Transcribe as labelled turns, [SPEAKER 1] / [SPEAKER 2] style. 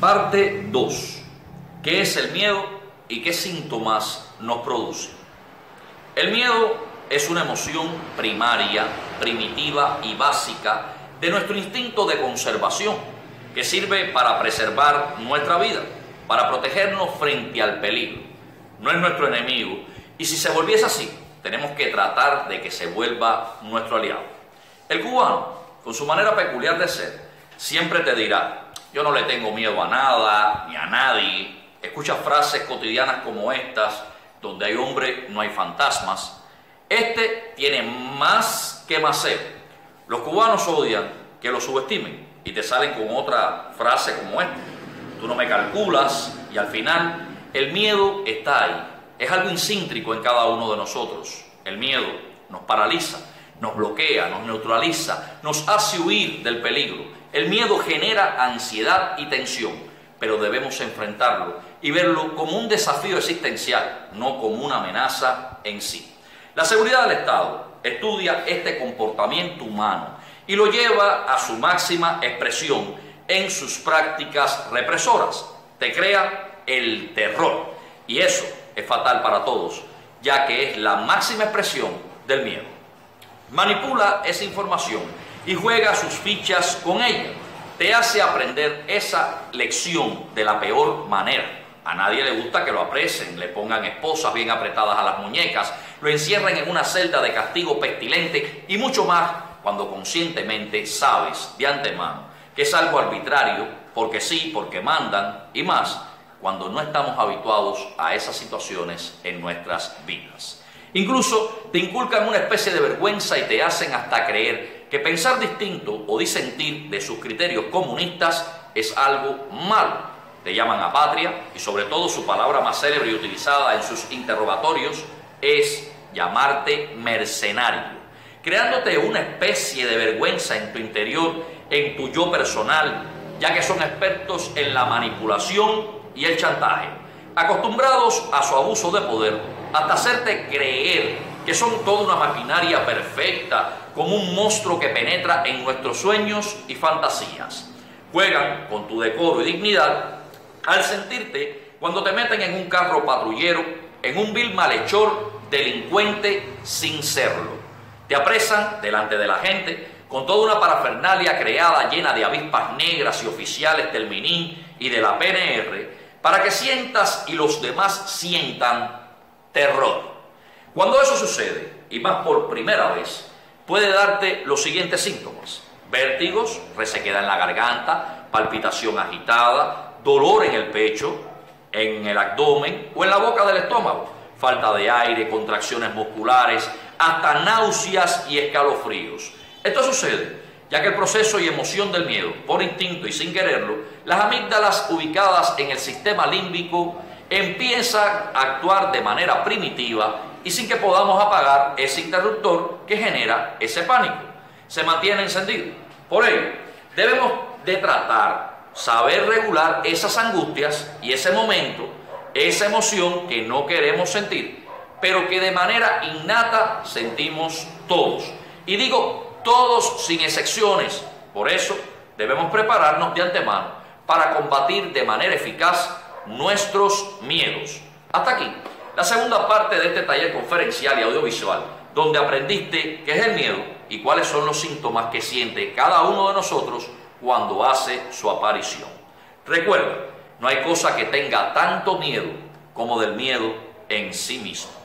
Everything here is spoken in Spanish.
[SPEAKER 1] Parte 2. ¿Qué es el miedo y qué síntomas nos produce? El miedo es una emoción primaria, primitiva y básica de nuestro instinto de conservación, que sirve para preservar nuestra vida, para protegernos frente al peligro. No es nuestro enemigo y si se volviese así, tenemos que tratar de que se vuelva nuestro aliado. El cubano, con su manera peculiar de ser, siempre te dirá, yo no le tengo miedo a nada ni a nadie. Escucha frases cotidianas como estas, donde hay hombre, no hay fantasmas. Este tiene más que maceo. Los cubanos odian que lo subestimen y te salen con otra frase como esta. Tú no me calculas y al final el miedo está ahí. Es algo incíntrico en cada uno de nosotros. El miedo nos paraliza, nos bloquea, nos neutraliza, nos hace huir del peligro el miedo genera ansiedad y tensión, pero debemos enfrentarlo y verlo como un desafío existencial, no como una amenaza en sí. La seguridad del Estado estudia este comportamiento humano y lo lleva a su máxima expresión en sus prácticas represoras. Te crea el terror y eso es fatal para todos, ya que es la máxima expresión del miedo. Manipula esa información y juega sus fichas con ella. Te hace aprender esa lección de la peor manera. A nadie le gusta que lo apresen, le pongan esposas bien apretadas a las muñecas, lo encierren en una celda de castigo pestilente y mucho más cuando conscientemente sabes de antemano que es algo arbitrario, porque sí, porque mandan y más cuando no estamos habituados a esas situaciones en nuestras vidas. Incluso te inculcan una especie de vergüenza y te hacen hasta creer que pensar distinto o disentir de sus criterios comunistas es algo malo. Te llaman a patria y sobre todo su palabra más célebre y utilizada en sus interrogatorios es llamarte mercenario, creándote una especie de vergüenza en tu interior, en tu yo personal, ya que son expertos en la manipulación y el chantaje, acostumbrados a su abuso de poder, hasta hacerte creer que son toda una maquinaria perfecta, como un monstruo que penetra en nuestros sueños y fantasías. Juegan con tu decoro y dignidad al sentirte cuando te meten en un carro patrullero, en un vil malhechor, delincuente sin serlo. Te apresan delante de la gente con toda una parafernalia creada llena de avispas negras y oficiales del MININ y de la PNR, para que sientas y los demás sientan terror. Cuando eso sucede, y más por primera vez, puede darte los siguientes síntomas. Vértigos, resequedad en la garganta, palpitación agitada, dolor en el pecho, en el abdomen o en la boca del estómago, falta de aire, contracciones musculares, hasta náuseas y escalofríos. Esto sucede ya que el proceso y emoción del miedo, por instinto y sin quererlo, las amígdalas ubicadas en el sistema límbico empiezan a actuar de manera primitiva y sin que podamos apagar ese interruptor que genera ese pánico. Se mantiene encendido. Por ello, debemos de tratar, saber regular esas angustias y ese momento, esa emoción que no queremos sentir, pero que de manera innata sentimos todos. Y digo todos sin excepciones. Por eso debemos prepararnos de antemano para combatir de manera eficaz nuestros miedos. Hasta aquí la segunda parte de este taller conferencial y audiovisual, donde aprendiste qué es el miedo y cuáles son los síntomas que siente cada uno de nosotros cuando hace su aparición. Recuerda, no hay cosa que tenga tanto miedo como del miedo en sí mismo.